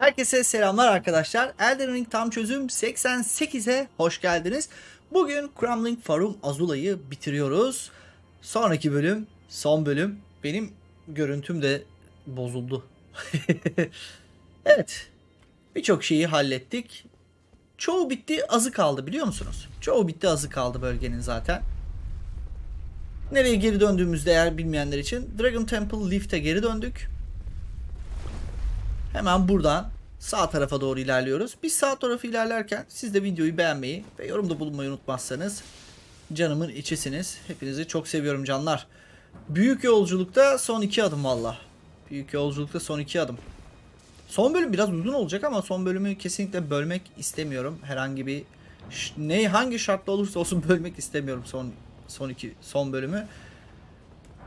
Herkese selamlar arkadaşlar. Elden Ring tam çözüm 88'e hoş geldiniz. Bugün Crumbling Farum Azula'yı bitiriyoruz. Sonraki bölüm, son bölüm. Benim görüntüm de bozuldu. evet. Birçok şeyi hallettik. Çoğu bitti, azı kaldı biliyor musunuz? Çoğu bitti, azı kaldı bölgenin zaten. Nereye geri döndüğümüzde eğer bilmeyenler için Dragon Temple Lift'e geri döndük. Hemen buradan sağ tarafa doğru ilerliyoruz. Biz sağ tarafı ilerlerken siz de videoyu beğenmeyi ve yorumda bulunmayı unutmazsanız canımın içisiniz. Hepinizi çok seviyorum canlar. Büyük yolculukta son iki adım valla. Büyük yolculukta son iki adım. Son bölüm biraz uzun olacak ama son bölümü kesinlikle bölmek istemiyorum. Herhangi bir ne hangi şartla olursa olsun bölmek istemiyorum son son iki son bölümü.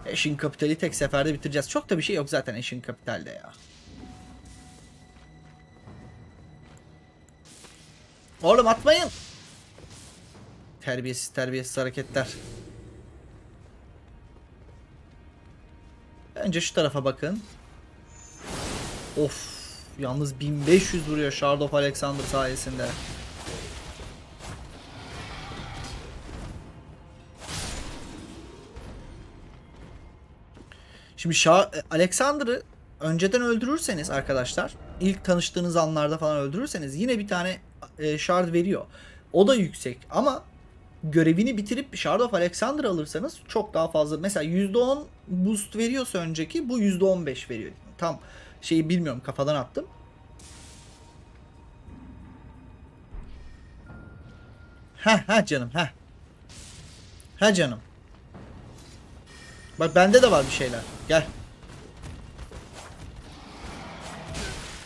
Eşin Kapital'i tek seferde bitireceğiz. Çok da bir şey yok zaten Eşin Kapital'de ya. Oğlum atmayın. Terbiyesiz terbiyesiz hareketler. Önce şu tarafa bakın. Of. Yalnız 1500 vuruyor Shard Alexander sayesinde. Şimdi Şah Alexander'ı önceden öldürürseniz arkadaşlar ilk tanıştığınız anlarda falan öldürürseniz yine bir tane e, shard veriyor. O da yüksek ama görevini bitirip Shard of Alexander alırsanız çok daha fazla. Mesela %10 boost veriyorsa önceki bu %15 veriyor. Tam şeyi bilmiyorum kafadan attım. Ha ha canım ha. Ha canım. Bak bende de var bir şeyler. Gel.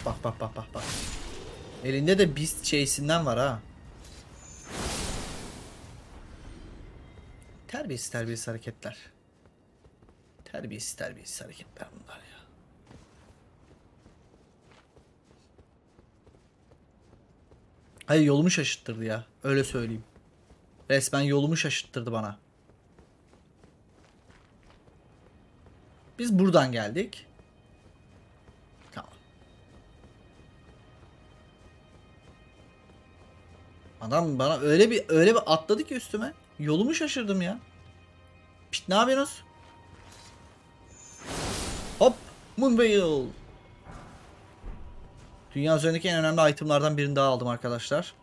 Bak bak bak bak bak. Elinde de Beast şeysinden var ha. Terbiyesiz terbiyesiz hareketler. Terbiyesiz terbiyesiz hareketler bunlar ya. Hayır yolumu şaşırttırdı ya. Öyle söyleyeyim. Resmen yolumu şaşırttırdı bana. Biz buradan geldik. Adam bana öyle bir öyle bir atladı ki üstüme. Yolumu şaşırdım ya. Pit ne yapıyorsunuz? Hop. Moonveil. Dünya üzerindeki en önemli itemlardan birini daha aldım arkadaşlar.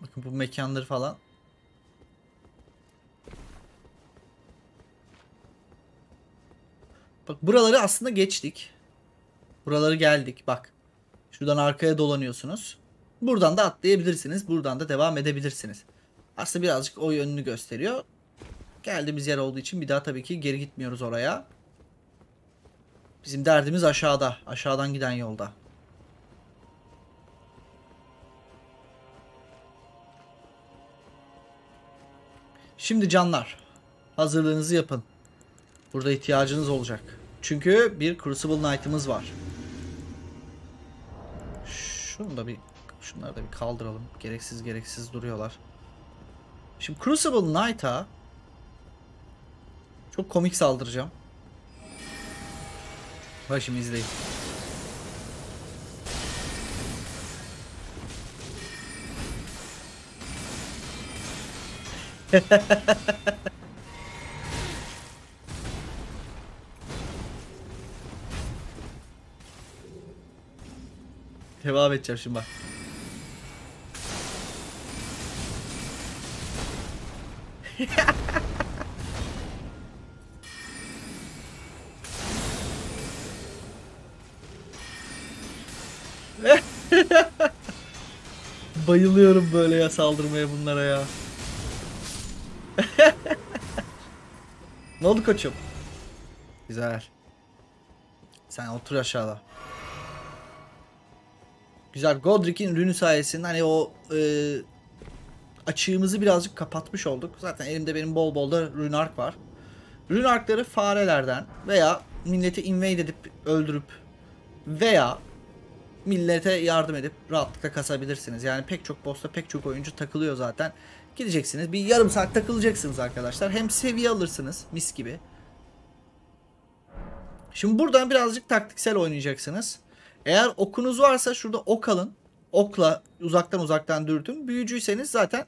Bakın bu mekanları falan. Bak buraları aslında geçtik. Buraları geldik bak. Şuradan arkaya dolanıyorsunuz. Buradan da atlayabilirsiniz. Buradan da devam edebilirsiniz. Aslında birazcık o yönünü gösteriyor. Geldiğimiz yer olduğu için bir daha tabii ki geri gitmiyoruz oraya. Bizim derdimiz aşağıda. Aşağıdan giden yolda. Şimdi canlar. Hazırlığınızı yapın. Burada ihtiyacınız olacak. Çünkü bir Crucible Knight'ımız var. Şunu da bir şunları da bir kaldıralım. Gereksiz gereksiz duruyorlar. Şimdi Crucible Knight'a çok komik saldıracağım. Bak şimdi izleyin. Devam edeceğim şimdi bak. Bayılıyorum böyle ya saldırmaya bunlara ya. ne oldu koçum? Güzel. Sen otur aşağıda. Güzel. Godric'in rünü sayesinde hani o e, açığımızı birazcık kapatmış olduk. Zaten elimde benim bol bol da rune ark var. Rune arkları farelerden veya milleti invade edip öldürüp veya millete yardım edip rahatlıkla kasabilirsiniz. Yani pek çok boss'ta pek çok oyuncu takılıyor zaten. Gideceksiniz. Bir yarım saat takılacaksınız arkadaşlar. Hem seviye alırsınız. Mis gibi. Şimdi buradan birazcık taktiksel oynayacaksınız. Eğer okunuz varsa şurada ok alın. Okla uzaktan uzaktan dürtün. Büyücüyseniz zaten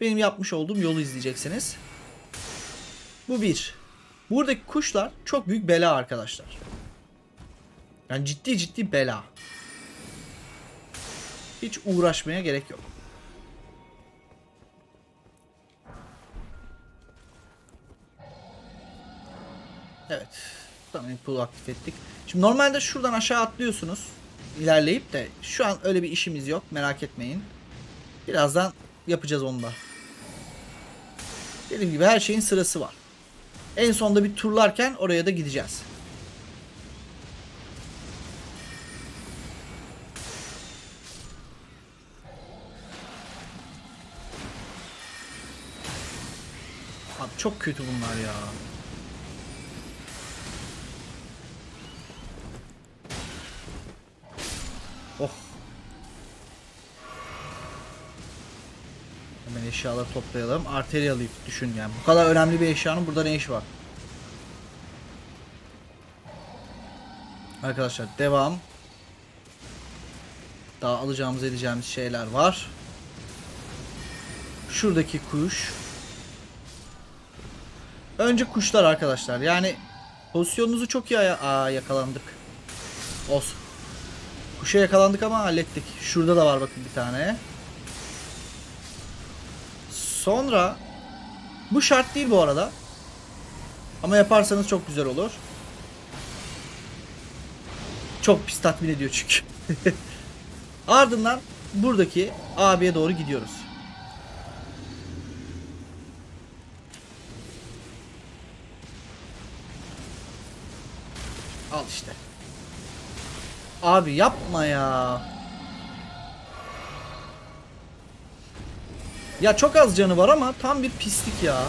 benim yapmış olduğum yolu izleyeceksiniz. Bu bir. Buradaki kuşlar çok büyük bela arkadaşlar. Yani ciddi ciddi bela. Hiç uğraşmaya gerek yok. Evet. Tamam pool aktif ettik. Şimdi normalde şuradan aşağı atlıyorsunuz. ilerleyip de şu an öyle bir işimiz yok. Merak etmeyin. Birazdan yapacağız onu da. Dediğim gibi her şeyin sırası var. En sonda bir turlarken oraya da gideceğiz. Abi çok kötü bunlar ya. Hemen eşyaları toplayalım. Arterial Leaf düşün yani. Bu kadar önemli bir eşyanın burada ne işi var? Arkadaşlar devam. Daha alacağımız edeceğimiz şeyler var. Şuradaki kuş. Önce kuşlar arkadaşlar. Yani pozisyonunuzu çok iyi Aa, yakalandık. Olsun. Kuşa yakalandık ama hallettik. Şurada da var bakın bir tane. Sonra bu şart değil bu arada. Ama yaparsanız çok güzel olur. Çok pis tatmin ediyor çünkü. Ardından buradaki abiye doğru gidiyoruz. Al işte. Abi yapma ya. Ya çok az canı var ama tam bir pislik ya.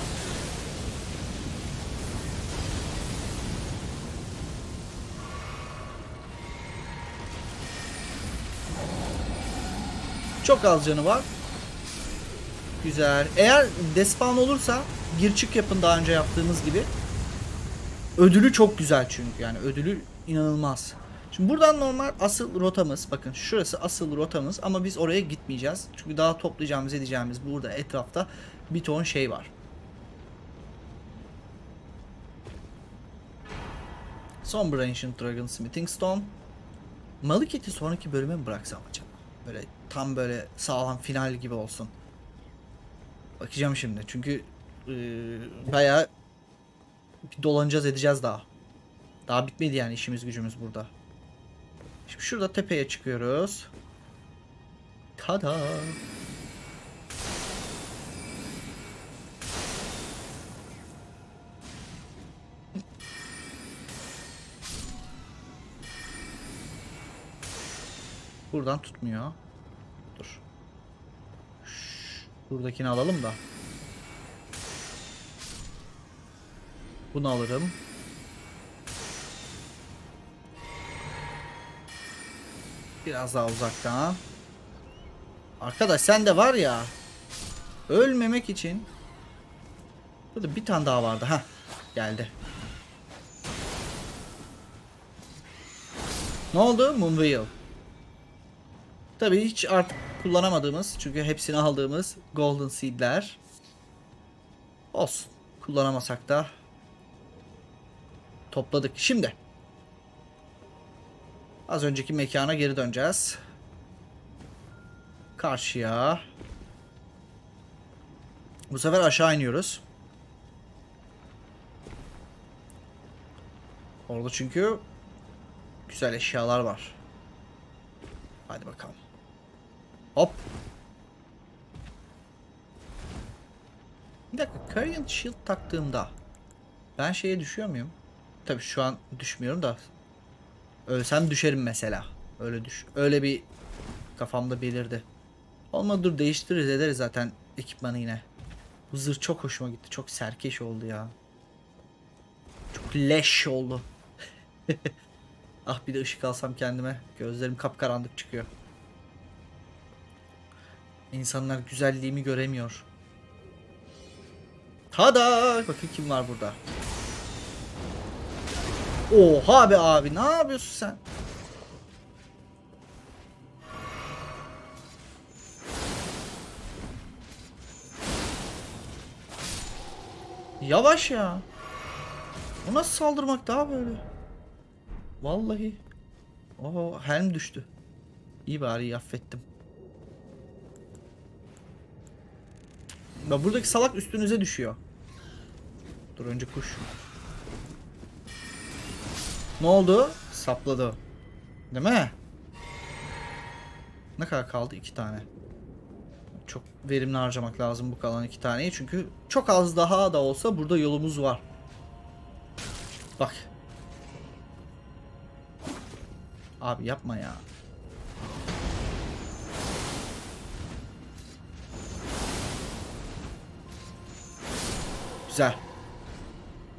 Çok az canı var. Güzel. Eğer despawn olursa gir çık yapın daha önce yaptığımız gibi. Ödülü çok güzel çünkü yani ödülü inanılmaz. Şimdi buradan normal asıl rotamız bakın şurası asıl rotamız ama biz oraya gitmeyeceğiz. Çünkü daha toplayacağımız edeceğimiz burada etrafta bir ton şey var. Sombra Ancient Dragon Smithing Stone. Maliket'i sonraki bölüme mi bıraksam acaba? Böyle tam böyle sağlam final gibi olsun. Bakacağım şimdi çünkü e, bayağı bir dolanacağız edeceğiz daha. Daha bitmedi yani işimiz gücümüz burada. Şimdi şurada tepeye çıkıyoruz. Tada. Buradan tutmuyor. Dur. Buradakini alalım da. Bunu alırım. Biraz daha uzaktan. Arkadaş sen de var ya. Ölmemek için. Burada bir tane daha vardı. ha geldi. Ne oldu? Moonwheel. Tabii hiç artık kullanamadığımız çünkü hepsini aldığımız Golden Seed'ler. Olsun. Kullanamasak da topladık. Şimdi Az önceki mekana geri döneceğiz. Karşıya. Bu sefer aşağı iniyoruz. Orada çünkü güzel eşyalar var. Hadi bakalım. Hop. Bir dakika. Carrion Shield taktığımda ben şeye düşüyor muyum? Tabii şu an düşmüyorum da Ölsem düşerim mesela. Öyle düş. Öyle bir kafamda belirdi. Olmadı dur değiştiririz ederiz zaten ekipmanı yine. Bu zırh çok hoşuma gitti. Çok serkeş oldu ya. Çok leş oldu. ah bir de ışık alsam kendime. Gözlerim kapkaranlık çıkıyor. İnsanlar güzelliğimi göremiyor. Tada! Bakın kim var burada. Oha be abi ne yapıyorsun sen? Yavaş ya. O nasıl saldırmak daha böyle? Vallahi. Oho helm düştü. İyi bari affettim. Bak buradaki salak üstünüze düşüyor. Dur önce kuş. Ne oldu? Sapladı. Değil mi? Ne kadar kaldı? İki tane. Çok verimli harcamak lazım bu kalan iki taneyi. Çünkü çok az daha da olsa burada yolumuz var. Bak. Abi yapma ya. Güzel.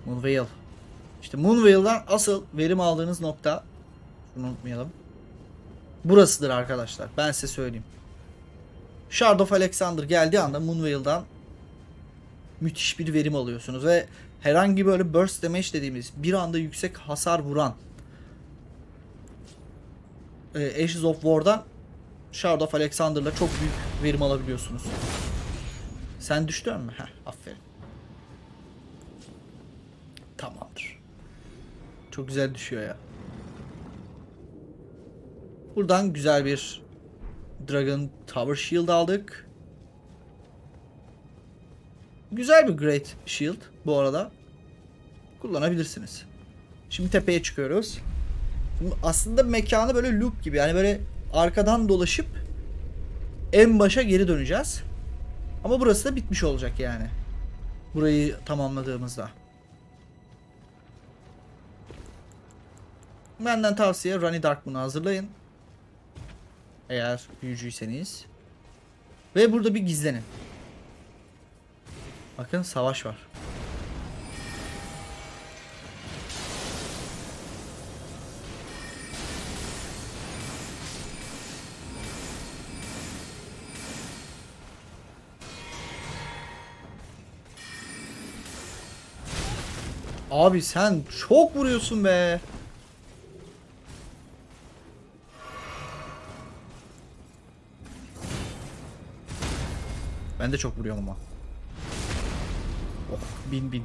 Moonveil. İşte Moonveil'dan asıl verim aldığınız nokta şunu unutmayalım. Burasıdır arkadaşlar. Ben size söyleyeyim. Shard of Alexander geldiği anda Moonveil'dan müthiş bir verim alıyorsunuz ve herhangi böyle burst damage dediğimiz bir anda yüksek hasar vuran e, Ashes of War'dan Shard of Alexander'la çok büyük verim alabiliyorsunuz. Sen düştün mü? Heh, aferin. Tamamdır. Çok güzel düşüyor ya. Buradan güzel bir Dragon Tower Shield aldık. Güzel bir Great Shield bu arada. Kullanabilirsiniz. Şimdi tepeye çıkıyoruz. Şimdi aslında mekanı böyle loop gibi yani böyle arkadan dolaşıp en başa geri döneceğiz. Ama burası da bitmiş olacak yani. Burayı tamamladığımızda. Benden tavsiye Runny Darkmoon'u hazırlayın. Eğer büyücüyseniz. Ve burada bir gizlenin. Bakın savaş var. Abi sen çok vuruyorsun be. Ben de çok vuruyorum ama. Oh bin bin.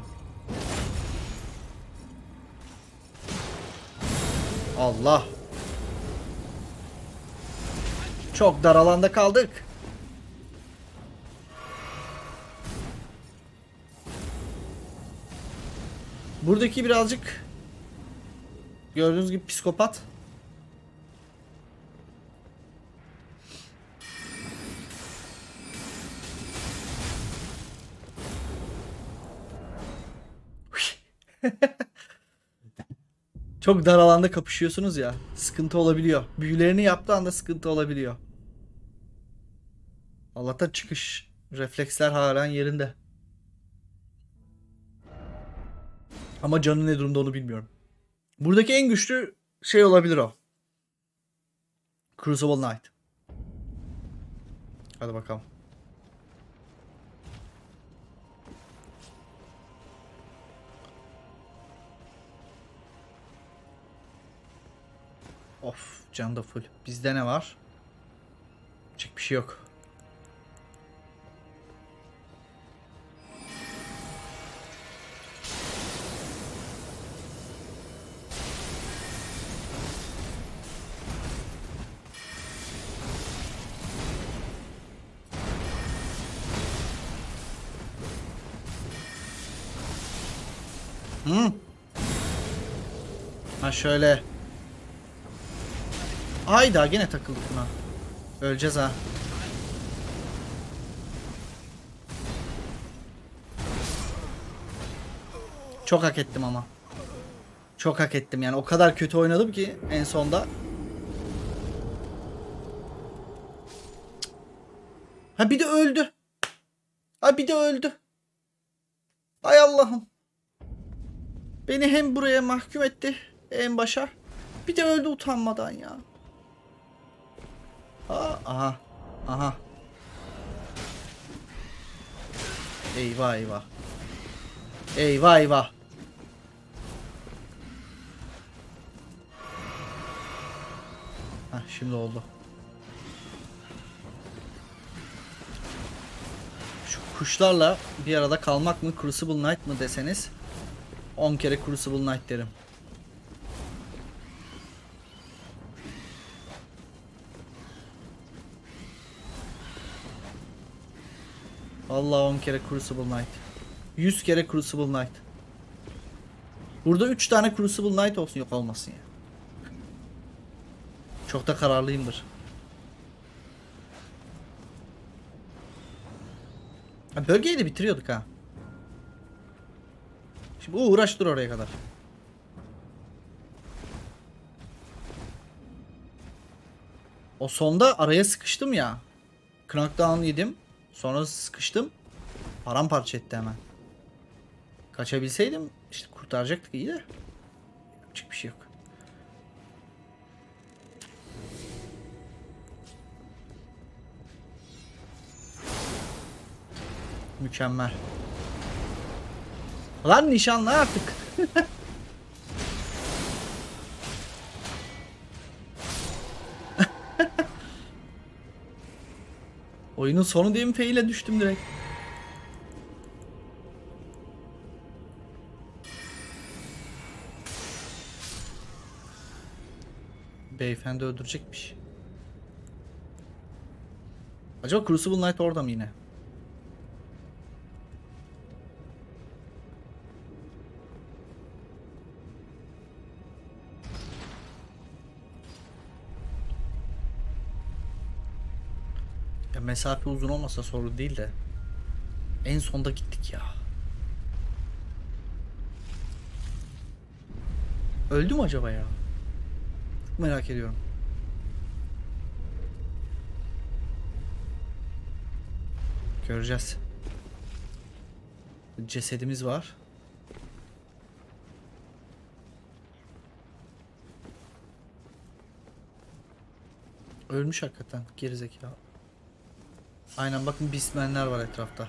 Allah. Çok dar alanda kaldık. Buradaki birazcık gördüğünüz gibi psikopat. Çok dar alanda kapışıyorsunuz ya. Sıkıntı olabiliyor. Büyülerini yaptığı anda sıkıntı olabiliyor. Allah'tan çıkış refleksler halen yerinde. Ama canı ne durumda onu bilmiyorum. Buradaki en güçlü şey olabilir o. Crucible Knight. Hadi bakalım. Of can da full. Bizde ne var? Çık bir şey yok. Hı. Ha şöyle. Hayda gene takıldık buna. Öleceğiz ha. Çok hak ettim ama. Çok hak ettim yani o kadar kötü oynadım ki en sonda. Ha bir de öldü. Ha bir de öldü. Ay Allah'ım. Beni hem buraya mahkum etti en başa. Bir de öldü utanmadan ya. Aha. Aha. Eyvah eyvah. Eyvah eyvah. Heh, şimdi oldu. Şu kuşlarla bir arada kalmak mı Crucible Knight mı deseniz 10 kere Crucible Knight derim. Vallahi 10 kere Crucible Knight. 100 kere Crucible Knight. Burada 3 tane Crucible Knight olsun yok olmasın ya. Çok da kararlıyımdır. Ha, bölgeyi de bitiriyorduk ha. Şimdi uğraş dur oraya kadar. O sonda araya sıkıştım ya. Knockdown yedim. Sonra sıkıştım. Paramparça etti hemen. Kaçabilseydim işte kurtaracaktık iyi de. Yapacak bir şey yok. Mükemmel. Lan nişanlı artık. Oyunun sonu diye mi feyle düştüm direkt. Beyefendi öldürecekmiş. Acaba Crucible Knight orada mı yine? Mesafe uzun olmasa sorun değil de. En sonda gittik ya. Öldü mü acaba ya? Çok merak ediyorum. Göreceğiz. Cesedimiz var. Ölmüş hakikaten gerizekalı. Aynen bakın bismenler var etrafta.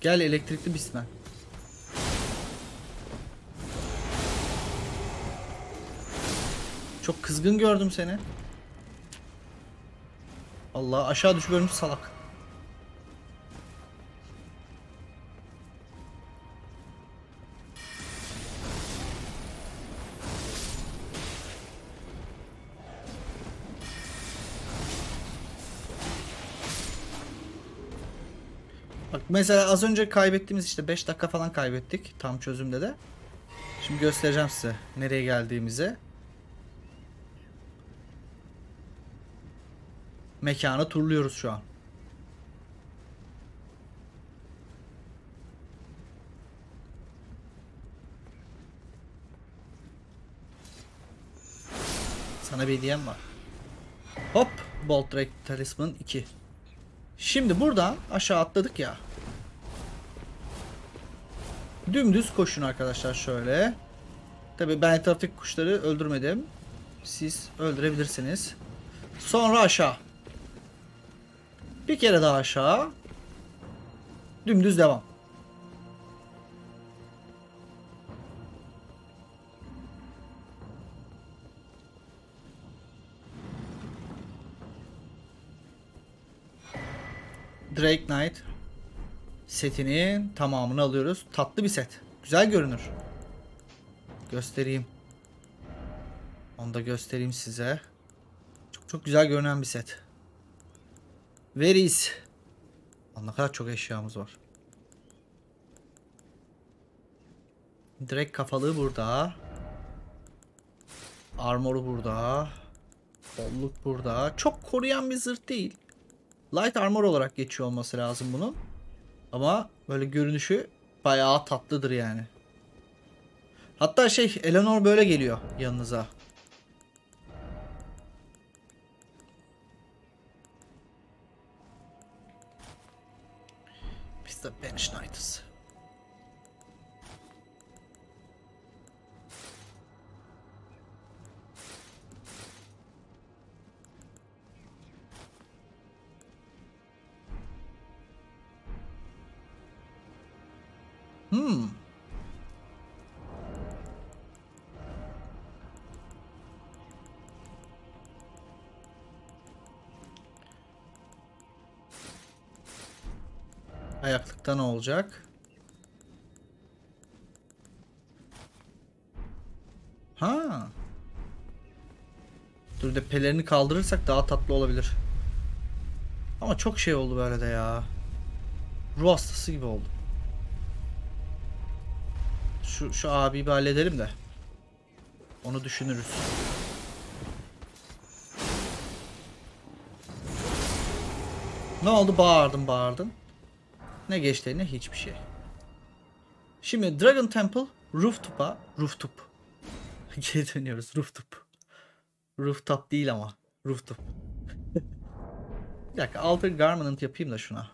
Gel elektrikli bismen. Çok kızgın gördüm seni. Allah aşağı düşüp ölmüş salak. Mesela az önce kaybettiğimiz işte 5 dakika falan kaybettik tam çözümde de. Şimdi göstereceğim size nereye geldiğimizi. Mekanı turluyoruz şu an. Sana bir hediyem var. Hop, Bolt Drake Talisman 2. Şimdi buradan aşağı atladık ya. Dümdüz koşun arkadaşlar şöyle. Tabi ben etraftaki kuşları öldürmedim. Siz öldürebilirsiniz. Sonra aşağı. Bir kere daha aşağı. Dümdüz devam. Drake Knight setinin tamamını alıyoruz. Tatlı bir set. Güzel görünür. Göstereyim. Onu da göstereyim size. Çok çok güzel görünen bir set. Veris. Ne kadar çok eşyamız var. Direkt kafalığı burada. Armoru burada. Kolluk burada. Çok koruyan bir zırh değil. Light armor olarak geçiyor olması lazım bunun. Ama böyle görünüşü bayağı tatlıdır yani. Hatta şey Eleanor böyle geliyor yanınıza. Biz de Banish Ayaklıkta ne olacak? Ha. Dur de pelerini kaldırırsak daha tatlı olabilir. Ama çok şey oldu böyle de ya. Ruh hastası gibi oldu. Şu, şu abiyi bir halledelim de. Onu düşünürüz. Ne oldu? Bağırdın bağırdın. Ne geçti ne hiçbir şey. Şimdi Dragon Temple Rooftop'a Rooftop. Geri dönüyoruz Rooftop. Rooftop değil ama. Rooftop. bir dakika Alter Garment yapayım da şuna.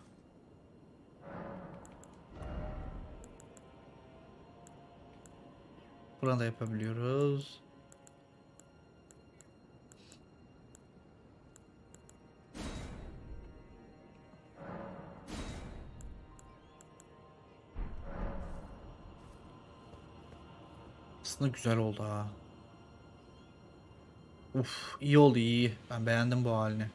Bunu da yapabiliyoruz. Aslında güzel oldu ha. Uf iyi oldu iyi. Ben beğendim bu halini.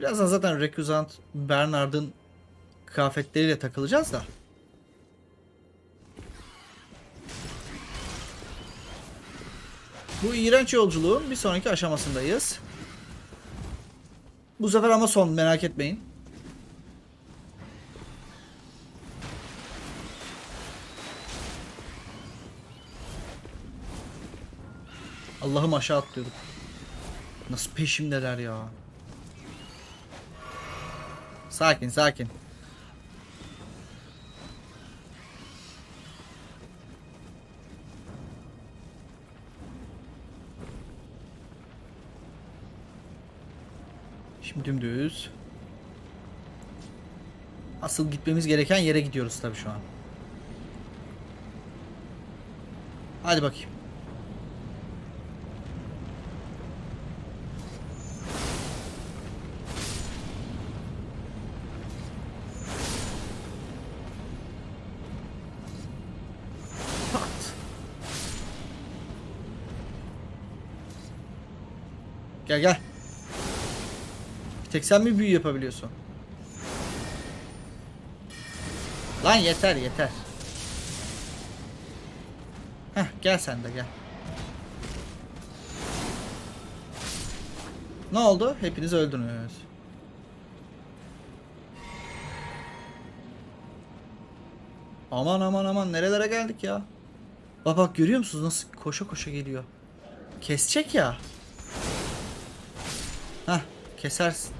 Birazdan zaten Recusant Bernard'ın kıyafetleriyle takılacağız da. Bu iğrenç yolculuğun bir sonraki aşamasındayız. Bu sefer ama son merak etmeyin. Allah'ım aşağı atlıyorduk. Nasıl peşimdeler ya. Sakin sakin. Şimdi dümdüz. Asıl gitmemiz gereken yere gidiyoruz tabii şu an. Hadi bakayım. Gel gel. Bir tek sen mi büyü yapabiliyorsun? Lan yeter yeter. Heh gel sen de gel. Ne oldu? Hepiniz öldünüz. Aman aman aman nerelere geldik ya? Bak bak görüyor musunuz nasıl koşa koşa geliyor. Kesecek ya. Hah kesersin.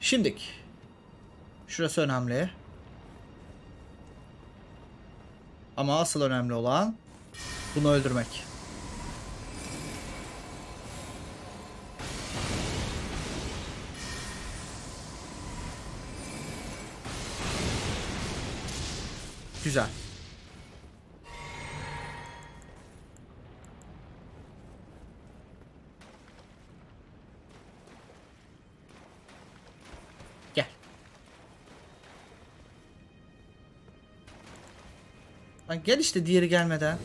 Şimdik. Şurası önemli. Ama asıl önemli olan bunu öldürmek. Güzel. Gel işte diğeri gelmeden.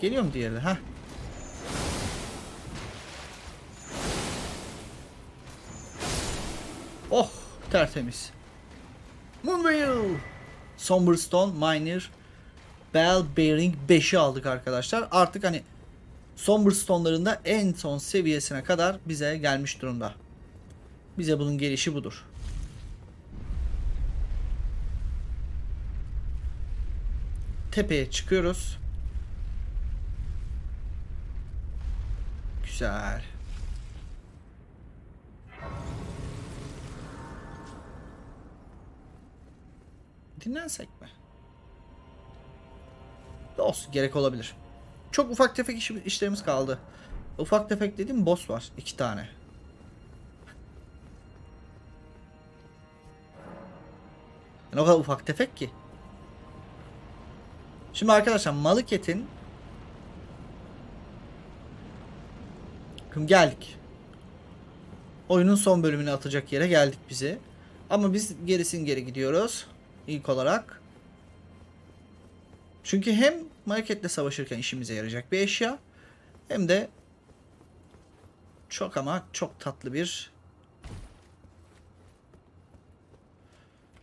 Geliyor mu diğeri? Ha? Oh tertemiz. Moonwheel. Somberstone Miner Bell Bearing 5'i aldık arkadaşlar. Artık hani Somberstone'ların da en son seviyesine kadar bize gelmiş durumda. Bize bunun gelişi budur. Tepeye çıkıyoruz. Güzel. Dinlensek mi? Olsun gerek olabilir. Çok ufak tefek iş, işlerimiz kaldı. Ufak tefek dediğim boss var. iki tane. Yani o kadar ufak tefek ki. Şimdi arkadaşlar Malıket'in Bakın geldik. Oyunun son bölümünü atacak yere geldik bize. Ama biz gerisin geri gidiyoruz. İlk olarak. Çünkü hem marketle savaşırken işimize yarayacak bir eşya. Hem de çok ama çok tatlı bir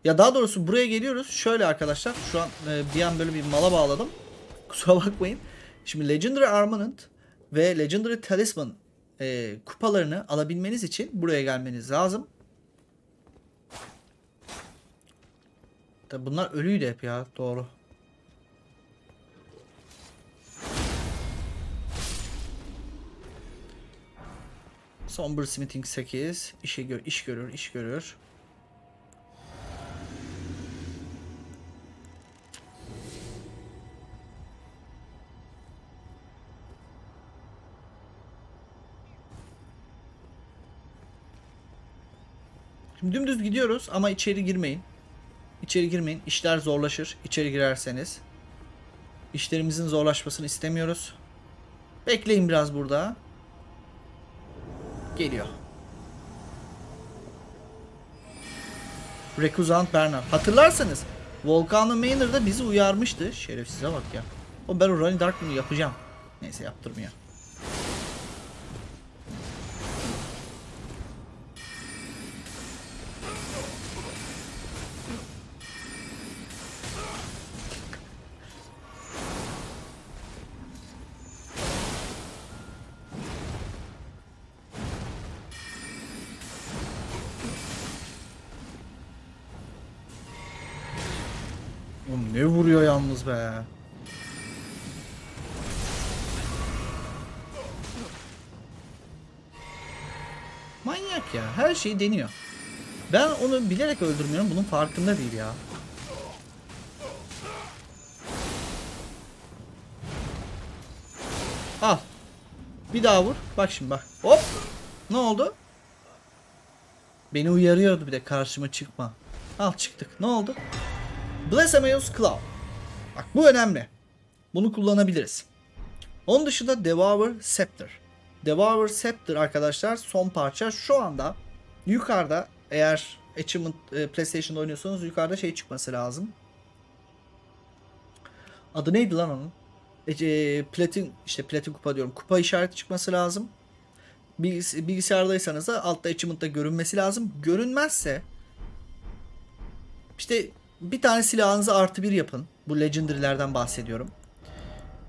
Ya daha doğrusu buraya geliyoruz. Şöyle arkadaşlar. Şu an e, bir an böyle bir mala bağladım. Kusura bakmayın. Şimdi Legendary Armament ve Legendary Talisman e, kupalarını alabilmeniz için buraya gelmeniz lazım. Tabi bunlar ölüydü hep ya. Doğru. Somber Smithing 8. İşe gör, iş görür, iş görür. Şimdi dümdüz gidiyoruz ama içeri girmeyin. İçeri girmeyin. İşler zorlaşır. İçeri girerseniz. İşlerimizin zorlaşmasını istemiyoruz. Bekleyin biraz burada. Geliyor. Recusant Bernard. Hatırlarsanız Volcano Manor'da bizi uyarmıştı. Şerefsize bak ya. O ben o Running Dark bunu yapacağım. Neyse yaptırmıyor. Şeyi deniyor. Ben onu bilerek öldürmüyorum. Bunun farkında değil ya. Al. Bir daha vur. Bak şimdi bak. Hop. Ne oldu? Beni uyarıyordu bir de karşıma çıkma. Al çıktık. Ne oldu? Blasphemous Cloud. Bak bu önemli. Bunu kullanabiliriz. Onun dışında Devour Scepter. Devour Scepter arkadaşlar son parça şu anda yukarıda eğer Achievement e, PlayStation'da oynuyorsanız yukarıda şey çıkması lazım. Adı neydi lan onun? E, platin işte platin kupa diyorum. Kupa işareti çıkması lazım. Bilgis bilgisayardaysanız da altta achievement'ta görünmesi lazım. Görünmezse işte bir tane silahınızı artı bir yapın. Bu legendary'lerden bahsediyorum.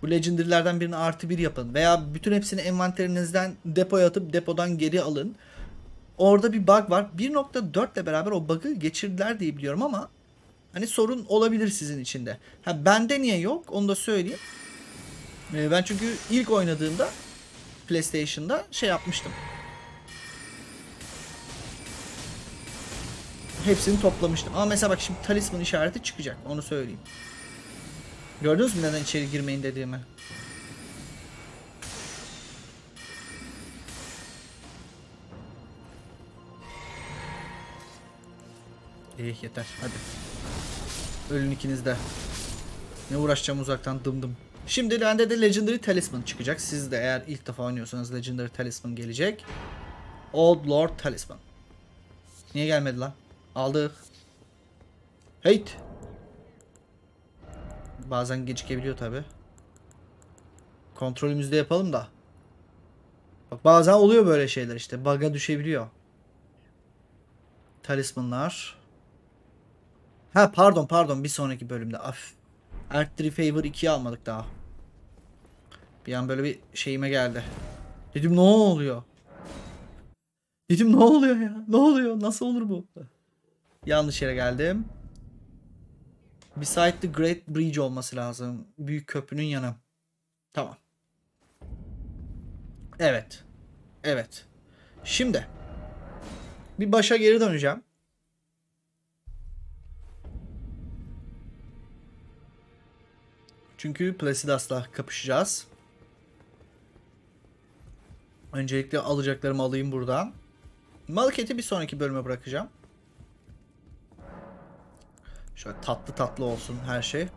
Bu legendary'lerden birini artı bir yapın. Veya bütün hepsini envanterinizden depoya atıp depodan geri alın. Orada bir bug var. 1.4 ile beraber o bug'ı geçirdiler diye biliyorum ama hani sorun olabilir sizin içinde. Ha bende niye yok? Onu da söyleyeyim. Ee, ben çünkü ilk oynadığımda PlayStation'da şey yapmıştım. Hepsini toplamıştım. Ama mesela bak şimdi talisman işareti çıkacak. Onu söyleyeyim. Gördünüz mü neden içeri girmeyin dediğimi? İyi yeter hadi. Ölün ikiniz de. Ne uğraşacağım uzaktan dım dım. Şimdi bende de Legendary Talisman çıkacak. Siz de eğer ilk defa oynuyorsanız Legendary Talisman gelecek. Old Lord Talisman. Niye gelmedi lan? Aldık. Heyt. Bazen gecikebiliyor tabi. Kontrolümüzde yapalım da. Bak bazen oluyor böyle şeyler işte. Bug'a düşebiliyor. Talismanlar. Ha pardon pardon bir sonraki bölümde. Af. Arc 3 Favor 2'yi almadık daha. Bir an böyle bir şeyime geldi. Dedim ne oluyor? Dedim ne oluyor ya? Ne oluyor? Nasıl olur bu? Yanlış yere geldim. Beside the Great Bridge olması lazım. Büyük köprünün yanı. Tamam. Evet. Evet. Şimdi. Bir başa geri döneceğim. Çünkü Placidas'la kapışacağız. Öncelikle alacaklarımı alayım buradan. Malket'i bir sonraki bölüme bırakacağım. Şöyle tatlı tatlı olsun her şey.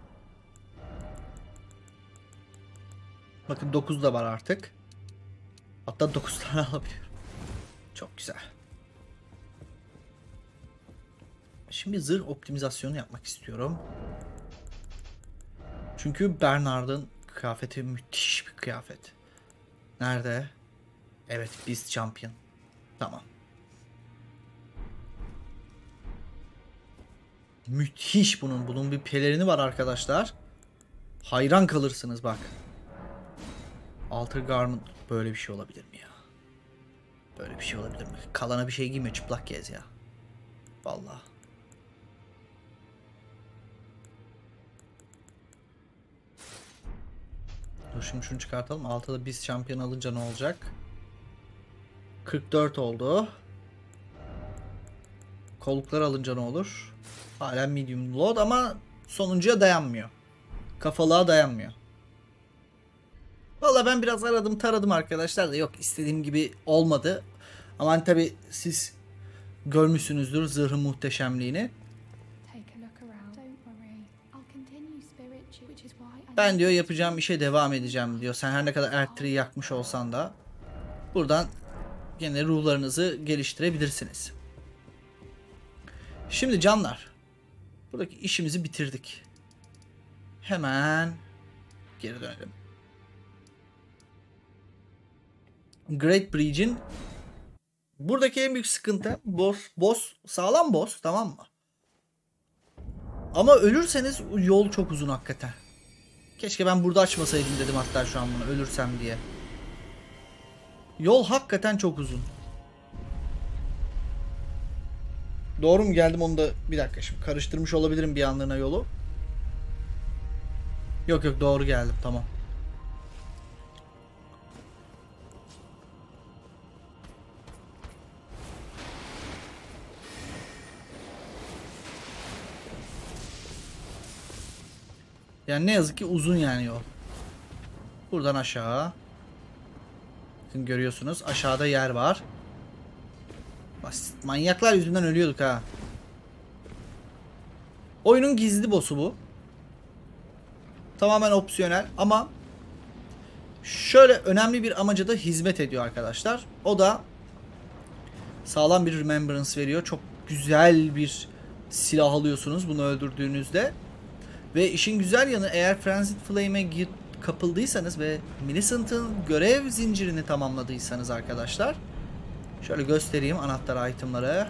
Bakın 9 da var artık. Hatta 9 tane alabiliyorum. Çok güzel. Şimdi zırh optimizasyonu yapmak istiyorum. Çünkü Bernard'ın kıyafeti müthiş bir kıyafet. Nerede? Evet, Beast Champion. Tamam. Müthiş bunun. Bunun bir pelerini var arkadaşlar. Hayran kalırsınız bak. Alter Garment böyle bir şey olabilir mi ya? Böyle bir şey olabilir mi? Kalana bir şey giyme çıplak gez ya. Vallahi. Dur şimdi şunu çıkartalım. Altıda biz şampiyon alınca ne olacak? 44 oldu. Kolluklar alınca ne olur? Hala medium load ama sonuncuya dayanmıyor. Kafalığa dayanmıyor. Valla ben biraz aradım taradım arkadaşlar da yok istediğim gibi olmadı. Ama hani tabi siz görmüşsünüzdür zırhın muhteşemliğini. Ben diyor yapacağım işe devam edeceğim diyor. Sen her ne kadar elektriği yakmış olsan da buradan yine ruhlarınızı geliştirebilirsiniz. Şimdi canlar. Buradaki işimizi bitirdik. Hemen geri dönelim. Great Bridge'in buradaki en büyük sıkıntı boss, boss sağlam boss tamam mı? Ama ölürseniz yol çok uzun hakikaten. Keşke ben burada açmasaydım dedim hatta şu an bunu ölürsem diye. Yol hakikaten çok uzun. Doğru mu geldim onu da bir dakika şimdi karıştırmış olabilirim bir anlığına yolu. Yok yok doğru geldim tamam. Yani ne yazık ki uzun yani yol. Buradan aşağı. Bakın görüyorsunuz aşağıda yer var. Basit. Manyaklar yüzünden ölüyorduk ha. Oyunun gizli boss'u bu. Tamamen opsiyonel ama şöyle önemli bir amaca da hizmet ediyor arkadaşlar. O da sağlam bir remembrance veriyor. Çok güzel bir silah alıyorsunuz bunu öldürdüğünüzde. Ve işin güzel yanı eğer Frenzied Flame'e kapıldıysanız ve Millicent'ın görev zincirini tamamladıysanız arkadaşlar şöyle göstereyim anahtar itemları.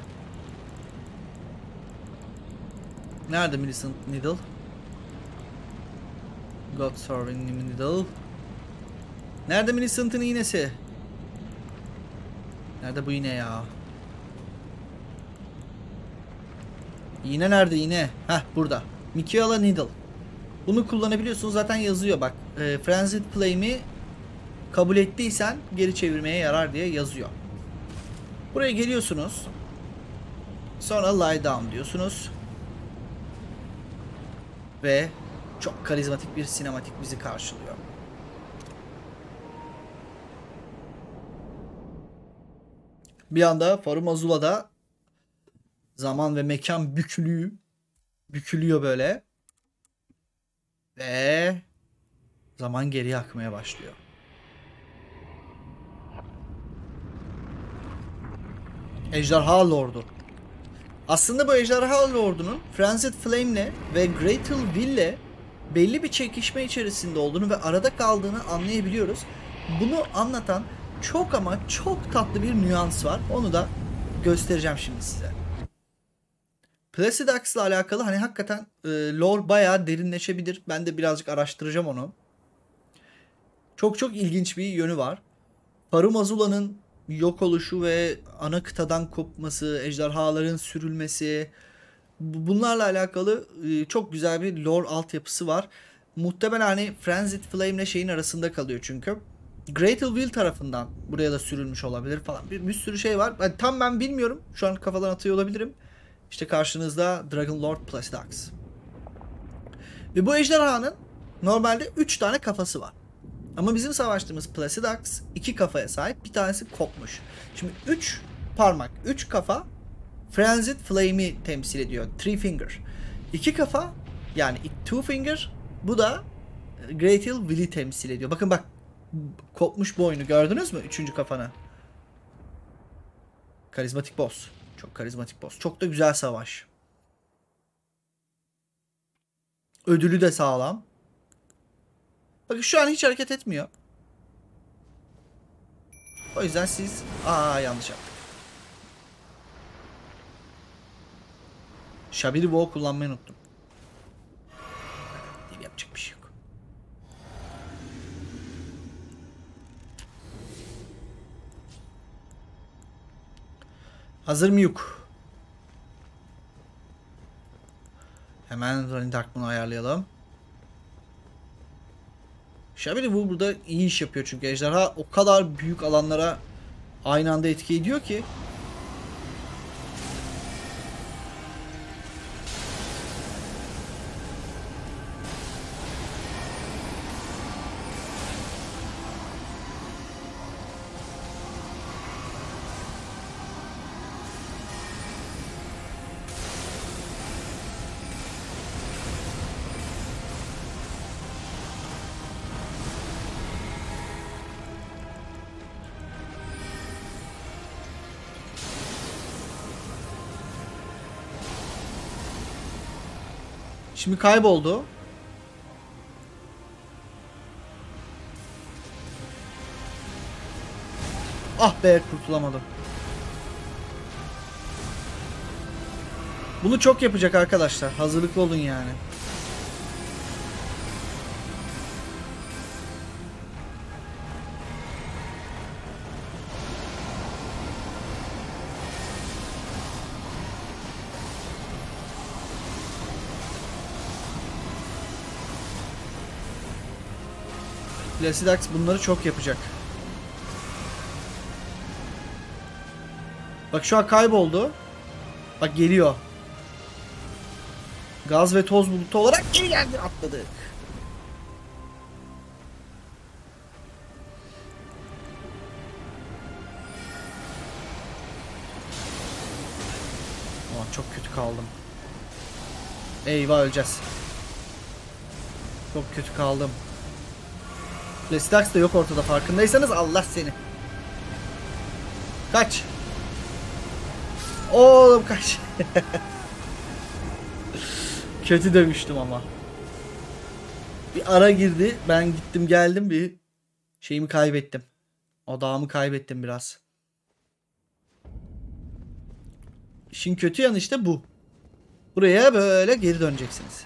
Nerede Millicent Needle? God Serving Needle. Nerede Millicent'ın iğnesi? Nerede bu iğne ya? İğne nerede iğne? Heh burada. Michaela Needle. Bunu kullanabiliyorsunuz. Zaten yazıyor bak. E, Frenzied Flame'i kabul ettiysen geri çevirmeye yarar diye yazıyor. Buraya geliyorsunuz. Sonra lie down diyorsunuz. Ve çok karizmatik bir sinematik bizi karşılıyor. Bir anda Farum Azula'da zaman ve mekan bükülüyor. Bükülüyor böyle. Ve zaman geriye akmaya başlıyor. Ejderha Lord'u. Aslında bu Ejderha Lord'unun Frenzied Flame'le ve Greatel Will'le belli bir çekişme içerisinde olduğunu ve arada kaldığını anlayabiliyoruz. Bunu anlatan çok ama çok tatlı bir nüans var. Onu da göstereceğim şimdi size. Placidax ile alakalı hani hakikaten e, lore bayağı derinleşebilir. Ben de birazcık araştıracağım onu. Çok çok ilginç bir yönü var. Farum Azula'nın yok oluşu ve ana kıtadan kopması, ejderhaların sürülmesi bunlarla alakalı e, çok güzel bir lore altyapısı var. Muhtemelen hani Frenzied Flame ile şeyin arasında kalıyor çünkü. Greater Will tarafından buraya da sürülmüş olabilir falan. Bir, bir sürü şey var. Yani tam ben bilmiyorum. Şu an kafadan atıyor olabilirim. İşte karşınızda Dragon Lord Placidax. Ve bu ejderhanın normalde 3 tane kafası var. Ama bizim savaştığımız Placidax iki kafaya sahip. Bir tanesi kopmuş. Şimdi 3 parmak, 3 kafa Frenzied Flame'i temsil ediyor. Three Finger. İki kafa yani Two Finger bu da Great Hill Will'i temsil ediyor. Bakın bak kopmuş boynu gördünüz mü? Üçüncü kafanı. Karizmatik boss. Çok karizmatik boss. Çok da güzel savaş. Ödülü de sağlam. Bakın şu an hiç hareket etmiyor. O yüzden siz... Aa yanlış yaptık. Shabiri Wow kullanmayı unuttum. Değil yapacak bir şey Hazır mı yuk? Hemen Running Darkman'ı ayarlayalım. Shabiri bu burada iyi iş yapıyor çünkü ejderha o kadar büyük alanlara aynı anda etki ediyor ki. Şimdi kayboldu. Ah be kurtulamadım. Bunu çok yapacak arkadaşlar. Hazırlıklı olun yani. Placidax bunları çok yapacak. Bak şu an kayboldu. Bak geliyor. Gaz ve toz bulutu olarak geri geldi atladı. Aman çok kötü kaldım. Eyvah öleceğiz. Çok kötü kaldım. Plastidax da yok ortada farkındaysanız Allah seni. Kaç. Oğlum kaç. Kötü dövüştüm ama. Bir ara girdi. Ben gittim geldim bir şeyimi kaybettim. Odağımı kaybettim biraz. İşin kötü yanı işte bu. Buraya böyle geri döneceksiniz.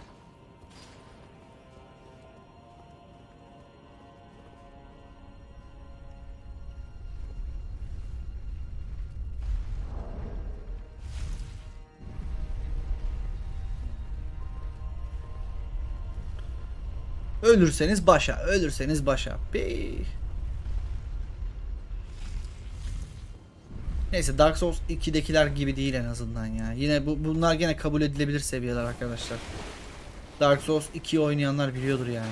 Ölürseniz başa, ölürseniz başa. Be. Neyse Dark Souls 2'dekiler gibi değil en azından ya. Yine bu bunlar gene kabul edilebilir seviyeler arkadaşlar. Dark Souls 2 oynayanlar biliyordur yani.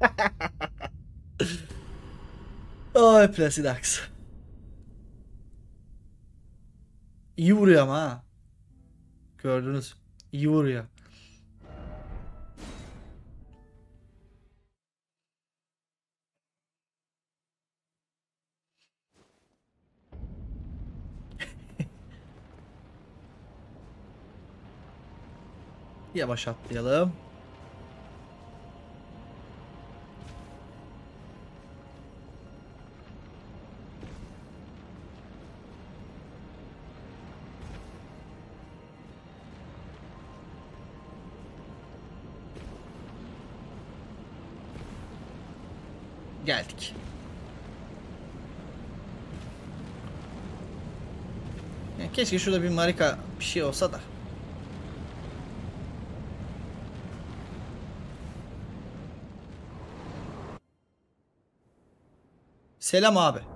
Ay Placidax. İyi vuruyor ama ha. Gördünüz. İyi vuruyor. Yavaş atlayalım. Geldik. Ya keşke şurada bir marika bir şey olsa da. Selam abi.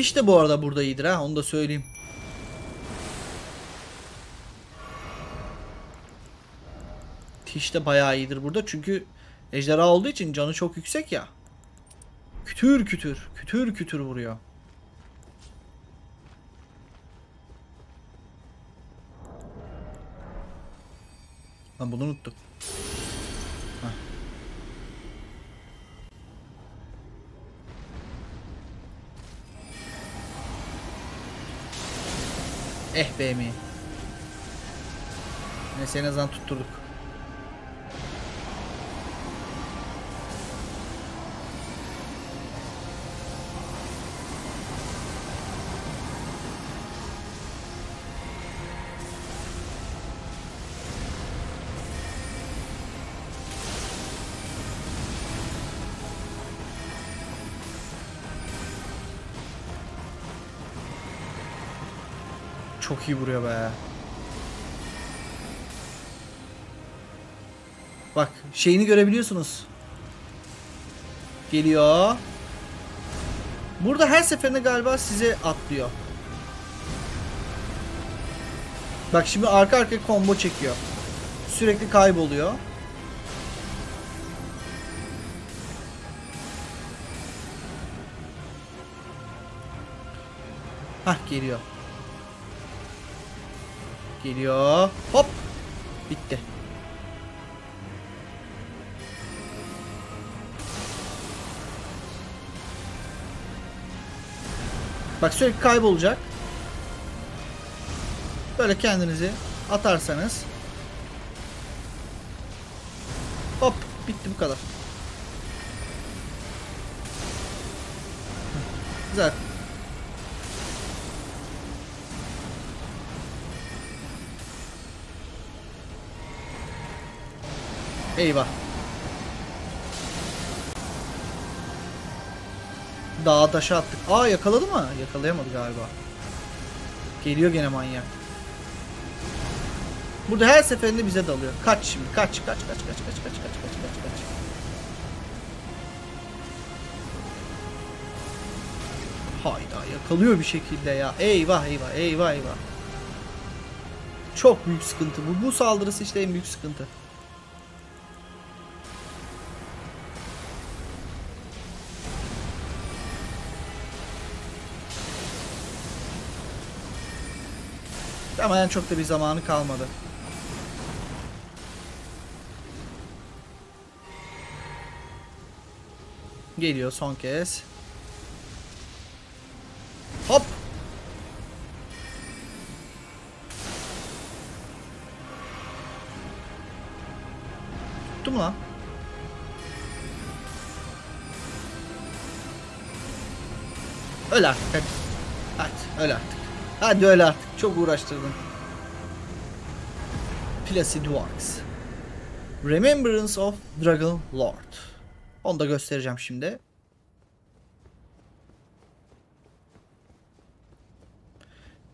Tiş de bu arada burada iyidir ha onu da söyleyeyim. Tiş de bayağı iyidir burada çünkü ejderha olduğu için canı çok yüksek ya. Kütür kütür, kütür kütür vuruyor. Lan bunu unuttuk. Eh be mi. Neyse en azından tutturduk. Çok iyi vuruyor be. Bak şeyini görebiliyorsunuz. Geliyor. Burada her seferinde galiba size atlıyor. Bak şimdi arka arkaya combo çekiyor. Sürekli kayboluyor. Hah geliyor. Geliyor. Hop. Bitti. Bak sürekli kaybolacak. Böyle kendinizi atarsanız. Hop. Bitti bu kadar. Güzel. Eyvah. Dağa taşı attık. Aa yakaladı mı? Yakalayamadı galiba. Geliyor gene manyak. Burada her seferinde bize dalıyor. Kaç şimdi. Kaç kaç kaç kaç kaç kaç kaç kaç kaç kaç. Hayda yakalıyor bir şekilde ya. Eyvah eyvah eyvah eyvah. Çok büyük sıkıntı bu. Bu saldırısı işte en büyük sıkıntı. Ama yani çok da bir zamanı kalmadı. Geliyor son kez. Hop. Tuttu mu lan? Öl artık hadi. Hadi öl artık. Hadi öl artık. Çok uğraştırdın. Placid Works. Remembrance of Dragon Lord. Onu da göstereceğim şimdi.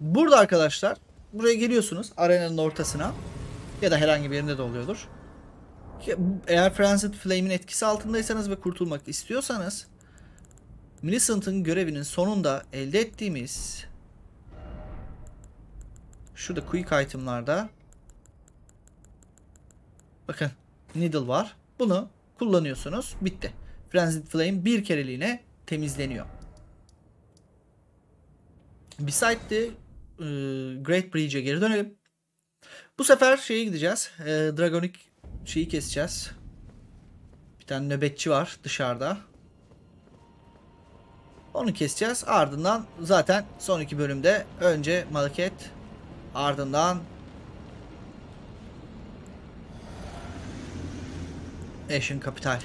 Burada arkadaşlar buraya geliyorsunuz arenanın ortasına ya da herhangi bir yerinde de oluyordur. Eğer Frenzied Flame'in etkisi altındaysanız ve kurtulmak istiyorsanız Millicent'ın görevinin sonunda elde ettiğimiz şurada quick item'larda bakın needle var. Bunu kullanıyorsunuz. Bitti. Frenzied Flame bir kereliğine temizleniyor. Beside the e, Great Bridge'e geri dönelim. Bu sefer şeye gideceğiz. E, Dragonic şeyi keseceğiz. Bir tane nöbetçi var dışarıda. Onu keseceğiz. Ardından zaten son iki bölümde önce Malaket ardından Ashen Capital.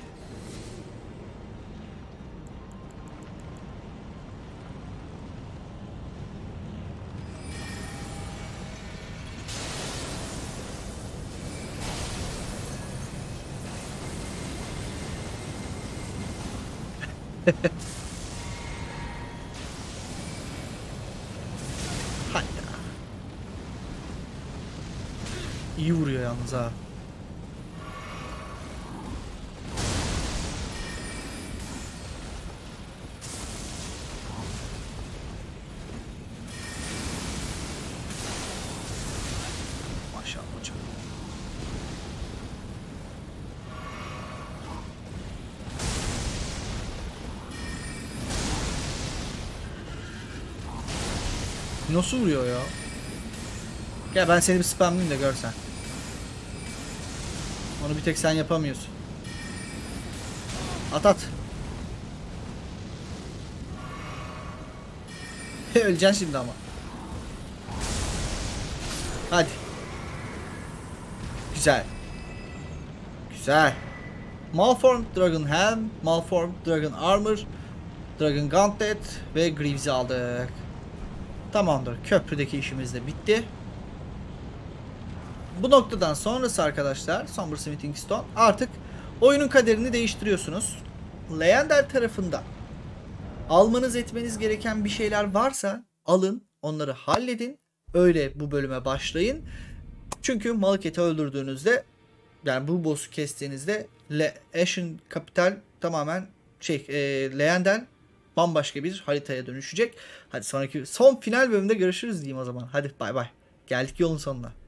iyi vuruyor yalnız ha. Nasıl vuruyor ya? Gel ben seni bir spamlayayım da görsen. Onu bir tek sen yapamıyorsun. At at. Öleceksin şimdi ama. Hadi. Güzel. Güzel. Malformed Dragon Helm, Malformed Dragon Armor, Dragon Gauntlet ve Greaves'i aldık. Tamamdır. Köprüdeki işimiz de bitti. Bu noktadan sonrası arkadaşlar Somber Smithing Stone artık oyunun kaderini değiştiriyorsunuz. Leander tarafında almanız etmeniz gereken bir şeyler varsa alın onları halledin. Öyle bu bölüme başlayın. Çünkü Malekith'i öldürdüğünüzde yani bu boss'u kestiğinizde Le Ashen Capital tamamen şey e, Leander bambaşka bir haritaya dönüşecek. Hadi sonraki son final bölümde görüşürüz diyeyim o zaman. Hadi bay bay. Geldik yolun sonuna.